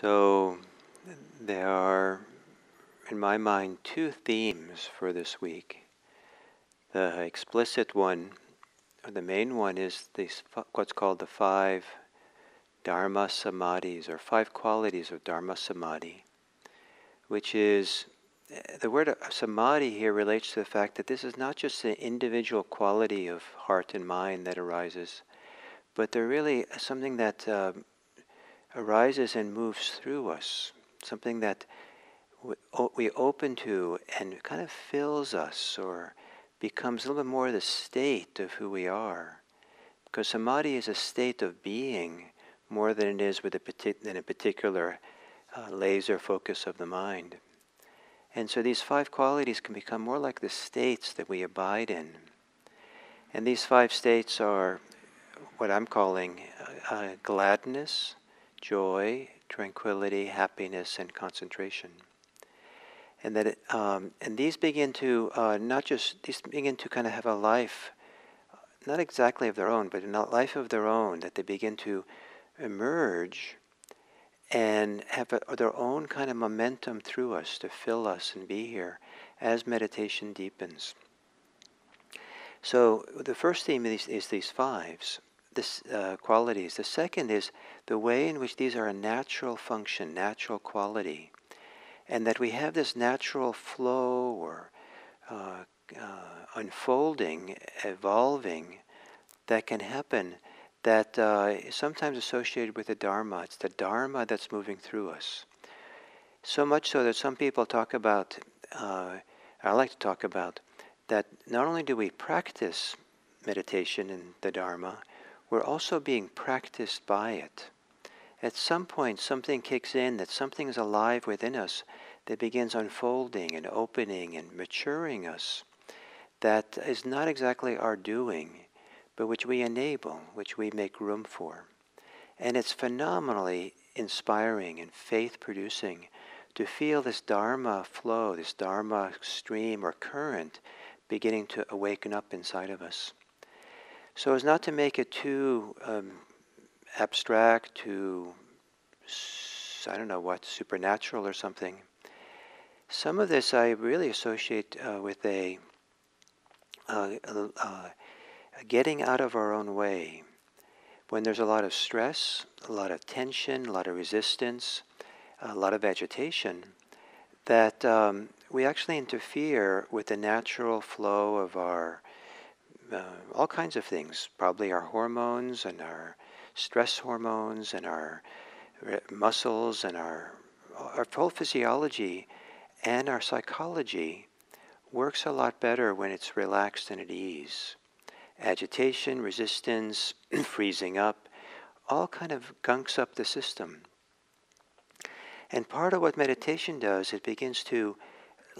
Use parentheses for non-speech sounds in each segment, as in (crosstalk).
So there are, in my mind, two themes for this week. The explicit one, or the main one, is these, what's called the five Dharma Samadhis, or five qualities of Dharma Samadhi, which is eh, the word uh, samadhi here relates to the fact that this is not just an individual quality of heart and mind that arises, but they're really uh, something that uh, arises and moves through us, something that we open to and kind of fills us or becomes a little bit more the state of who we are. Because samadhi is a state of being more than it is with a, than a particular uh, laser focus of the mind. And so these five qualities can become more like the states that we abide in. And these five states are what I'm calling uh, gladness, joy, tranquility, happiness, and concentration. And that, it, um, and these begin to uh, not just these begin to kind of have a life, not exactly of their own, but a life of their own. That they begin to emerge and have a, their own kind of momentum through us to fill us and be here as meditation deepens. So the first theme is, is these fives this uh, qualities. The second is the way in which these are a natural function, natural quality, and that we have this natural flow or uh, uh, unfolding, evolving that can happen that uh, is sometimes associated with the Dharma. It's the Dharma that's moving through us. So much so that some people talk about, uh, I like to talk about, that not only do we practice meditation in the Dharma, we're also being practiced by it. At some point, something kicks in, that something is alive within us that begins unfolding and opening and maturing us. That is not exactly our doing, but which we enable, which we make room for. And it's phenomenally inspiring and faith producing to feel this Dharma flow, this Dharma stream or current beginning to awaken up inside of us. So as not to make it too um, abstract, too, I don't know what, supernatural or something. Some of this I really associate uh, with a, uh, uh, getting out of our own way. When there's a lot of stress, a lot of tension, a lot of resistance, a lot of agitation, that um, we actually interfere with the natural flow of our uh, all kinds of things, probably our hormones and our stress hormones and our muscles and our, our whole physiology and our psychology works a lot better when it's relaxed and at ease. Agitation, resistance, (clears throat) freezing up, all kind of gunks up the system. And part of what meditation does, it begins to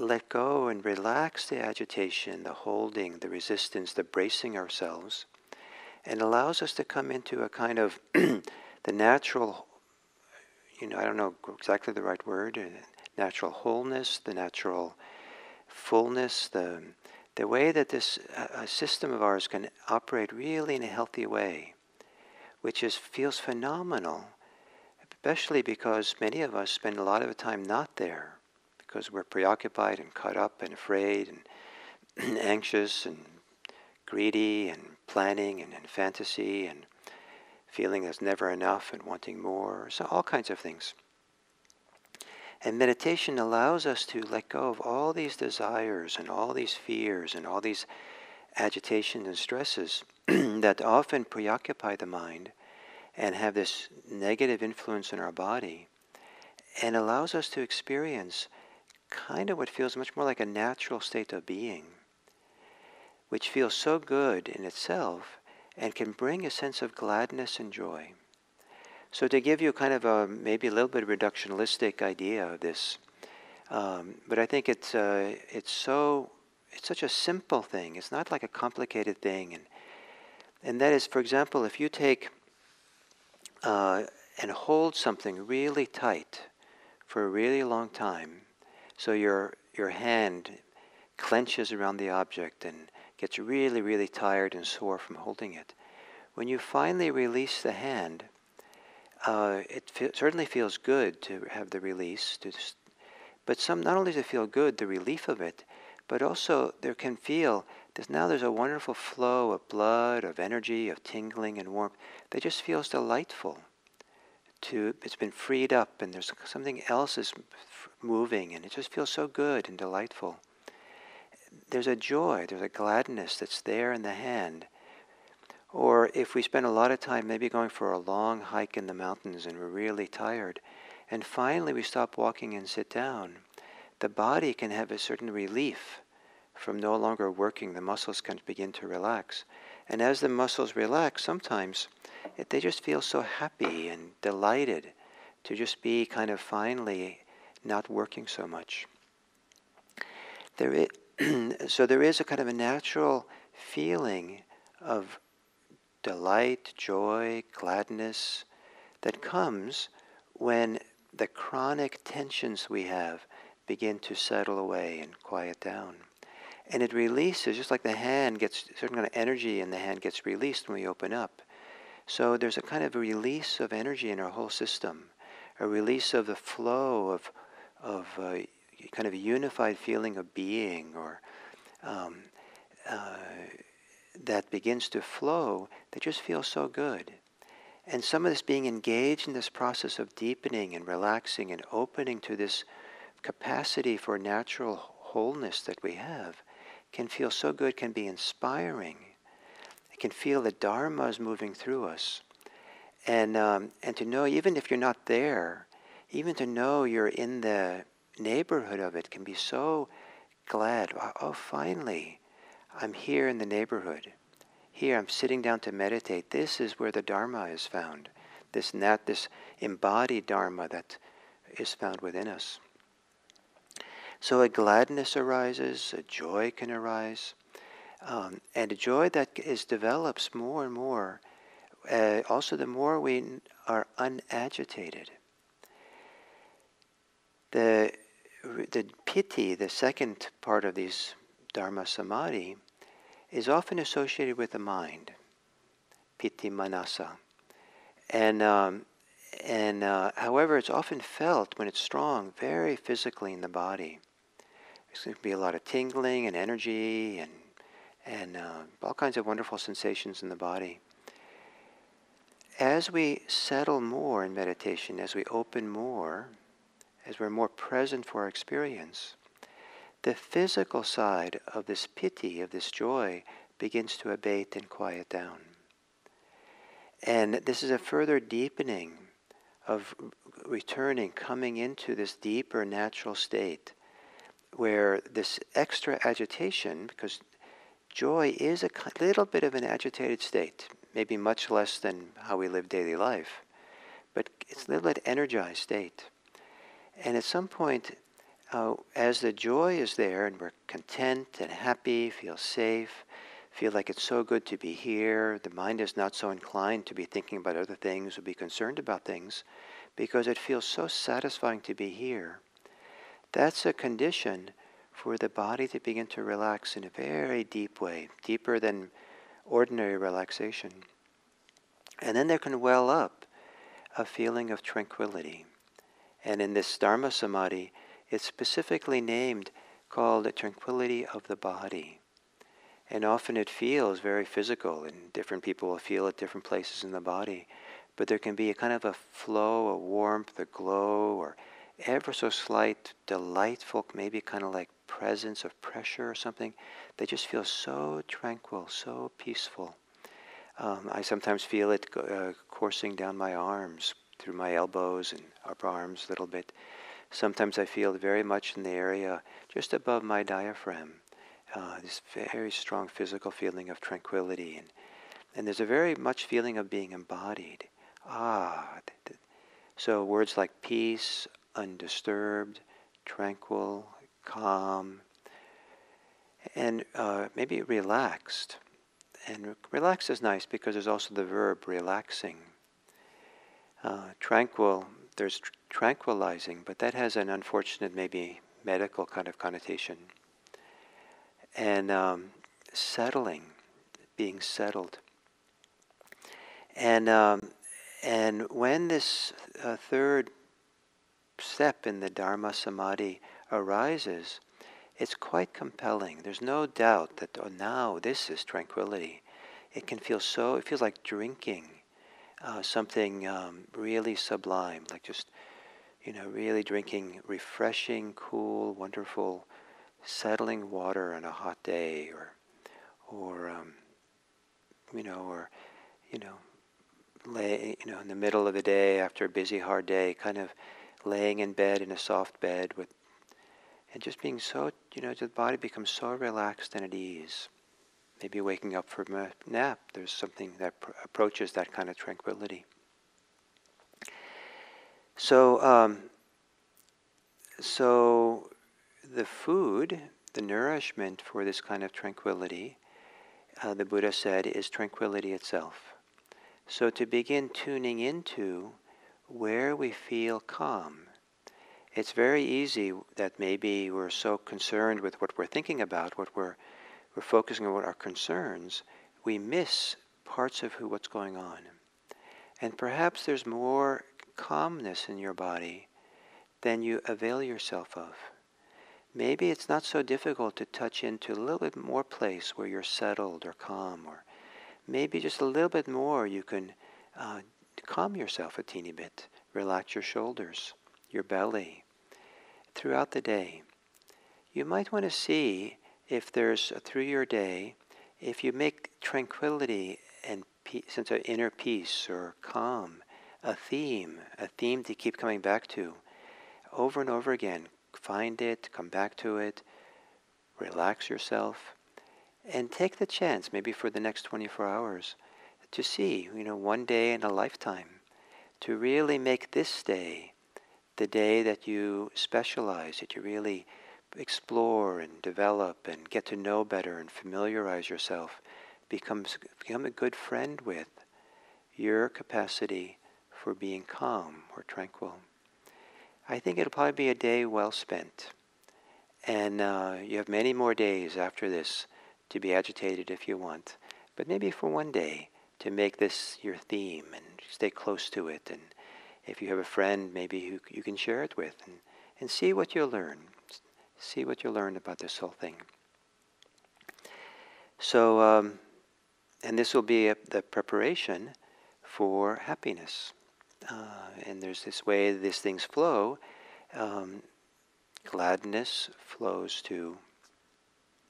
let go and relax the agitation, the holding, the resistance, the bracing ourselves, and allows us to come into a kind of (clears throat) the natural, you know, I don't know exactly the right word, uh, natural wholeness, the natural fullness, the, the way that this uh, system of ours can operate really in a healthy way, which is, feels phenomenal, especially because many of us spend a lot of time not there because we're preoccupied and caught up and afraid and (clears throat) anxious and greedy and planning and in fantasy and feeling there's never enough and wanting more, so all kinds of things. And meditation allows us to let go of all these desires and all these fears and all these agitations and stresses (clears throat) that often preoccupy the mind and have this negative influence in our body and allows us to experience kind of what feels much more like a natural state of being, which feels so good in itself and can bring a sense of gladness and joy. So to give you kind of a maybe a little bit reductionistic idea of this, um, but I think it's uh, it's so it's such a simple thing. It's not like a complicated thing, and and that is, for example, if you take uh, and hold something really tight for a really long time, so your, your hand clenches around the object and gets really, really tired and sore from holding it. When you finally release the hand, uh, it fe- certainly feels good to have the release. To s- but some not only does it feel good, the relief of it, but also there can feel now there's a wonderful flow of blood, of energy, of tingling and warmth that just feels delightful. To it's been freed up, and there's something else is moving, and it just feels so good and delightful. There's a joy, there's a gladness that's there in the hand. Or if we spend a lot of time maybe going for a long hike in the mountains and we're really tired, and finally we stop walking and sit down, the body can have a certain relief from no longer working. The muscles can begin to relax. And as the muscles relax, sometimes it, they just feel so happy and delighted to just be kind of finally not working so much. There is, (clears throat) so there is a kind of a natural feeling of delight, joy, gladness that comes when the chronic tensions we have begin to settle away and quiet down. And it releases, just like the hand gets, certain kind of energy and the hand gets released when we open up. So there's a kind of a release of energy in our whole system, a release of the flow of, of uh, kind of a unified feeling of being or um, uh, that begins to flow that just feels so good. And some of this being engaged in this process of deepening and relaxing and opening to this capacity for natural wholeness that we have can feel so good, can be inspiring. It can feel the Dharma is moving through us. And, um, and to know, even if you're not there, even to know you're in the neighborhood of it can be so glad. Oh, finally, I'm here in the neighborhood. Here, I'm sitting down to meditate. This is where the Dharma is found. This nat, this embodied Dharma that is found within us. So a gladness arises, a joy can arise, um, and a joy that is develops more and more. Uh, also, the more we are unagitated. The the piti, the second part of these dharma samadhi, is often associated with the mind, piti manasa, and um, and uh, however, it's often felt when it's strong, very physically in the body. There's going to be a lot of tingling and energy and, and uh, all kinds of wonderful sensations in the body. As we settle more in meditation, as we open more, as we're more present for our experience, the physical side of this piti, of this joy, begins to abate and quiet down. And this is a further deepening of returning, coming into this deeper natural state where this extra agitation, because joy is a little bit of an agitated state, maybe much less than how we live daily life, but it's a little bit energized state. And at some point, uh, as the joy is there and we're content and happy, feel safe, feel like it's so good to be here, the mind is not so inclined to be thinking about other things or be concerned about things because it feels so satisfying to be here that's a condition for the body to begin to relax in a very deep way, deeper than ordinary relaxation. And then there can well up a feeling of tranquility. And in this Dharma Samadhi, it's specifically named called tranquility of the body. And often it feels very physical, and different people will feel at different places in the body. But there can be a kind of a flow, a warmth, a glow, or ever so slight, delightful, maybe kind of like presence of pressure or something, they just feel so tranquil, so peaceful. Um, I sometimes feel it uh, coursing down my arms, through my elbows and upper arms a little bit. Sometimes I feel very much in the area just above my diaphragm. Uh, this very strong physical feeling of tranquility. And, and there's a very much feeling of being embodied. Ah. So words like peace, undisturbed, tranquil, calm, and uh, maybe relaxed. And relaxed is nice because there's also the verb relaxing. Uh, tranquil, there's tr- tranquilizing, but that has an unfortunate, maybe medical kind of connotation. And um, settling, being settled. And um, And when this uh, third step in the Dharma Samadhi arises, it's quite compelling. There's no doubt that oh, now this is tranquility. It can feel so, it feels like drinking uh, something um, really sublime, like just, you know, really drinking refreshing, cool, wonderful, settling water on a hot day, or, or, um, you know, or, you know, lay, you know, in the middle of the day after a busy, hard day, kind of laying in bed in a soft bed with and just being so, you know, the body becomes so relaxed and at ease. Maybe waking up from a nap, there's something that pr- approaches that kind of tranquility. So, um, so the food, the nourishment for this kind of tranquility, uh, the Buddha said, is tranquility itself. So to begin tuning into where we feel calm, it's very easy that maybe we're so concerned with what we're thinking about, what we're, we're focusing on what our concerns, we miss parts of who, what's going on. And perhaps there's more calmness in your body than you avail yourself of. Maybe it's not so difficult to touch into a little bit more place where you're settled or calm, or maybe just a little bit more you can uh, calm yourself a teeny bit, relax your shoulders your belly throughout the day. You might want to see if there's through your day, if you make tranquility and peace, sense of inner peace or calm a theme, a theme to keep coming back to over and over again. Find it, come back to it, relax yourself, and take the chance, maybe for the next 24 hours, to see, you know, one day in a lifetime, to really make this day the day that you specialize, that you really explore and develop and get to know better and familiarize yourself, becomes become a good friend with your capacity for being calm or tranquil. I think it'll probably be a day well spent. And uh, you have many more days after this to be agitated if you want. But maybe for one day to make this your theme and stay close to it and if you have a friend, maybe who you can share it with and, and see what you'll learn. See what you'll learn about this whole thing. So, um, and this will be a, the preparation for happiness. Uh, and there's this way these things flow. Um, gladness flows to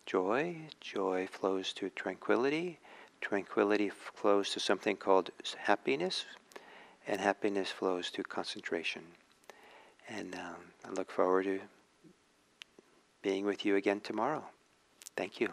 joy, joy flows to tranquility, tranquility flows to something called happiness, and happiness flows to concentration. And um, I look forward to being with you again tomorrow. Thank you.